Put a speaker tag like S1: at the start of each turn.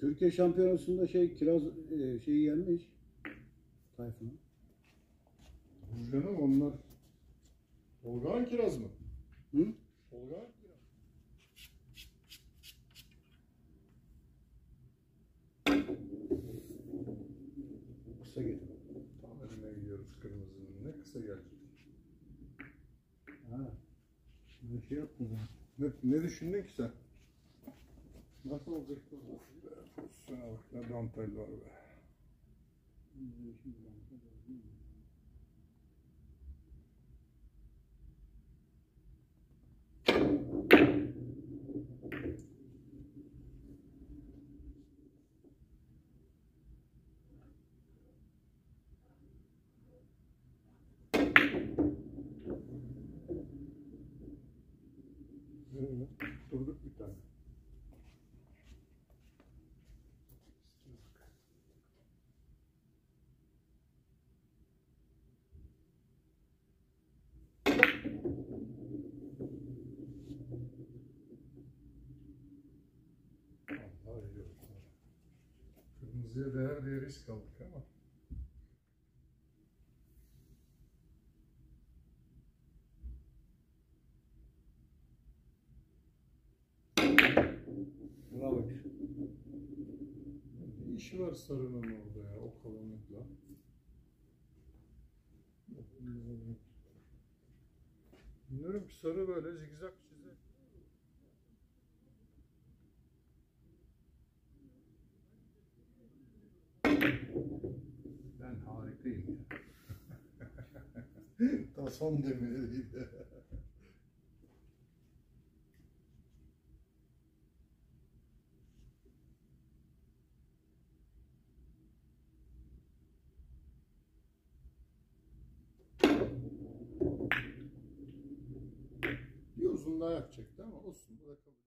S1: Türkiye şampiyonasında şey kiraz e, şeyi yenmiş. Tayfun'u.
S2: Canım onlar Olgan kiraz mı?
S1: Hı?
S2: Olgan kiraz.
S1: Kısa getir.
S2: Tam önüne gidiyoruz kırmızının. Ne kısa gelecek.
S1: Ha. Bir şey yaptın.
S2: Ne, ne düşündün ki sen?
S1: Nasıl?
S2: Of be, pozisyona bak ne dantel var be. Kırmızıya değer diye risk aldık ama.
S1: Bravo.
S2: Ne işi var sarının orada ya o kalınlıkla? Bilmiyorum ki sarı böyle zigzag çizer.
S1: Ben harikayım ya.
S2: Ta son demiriydi. Bir uzun daha yapacaktı ama olsun kabul.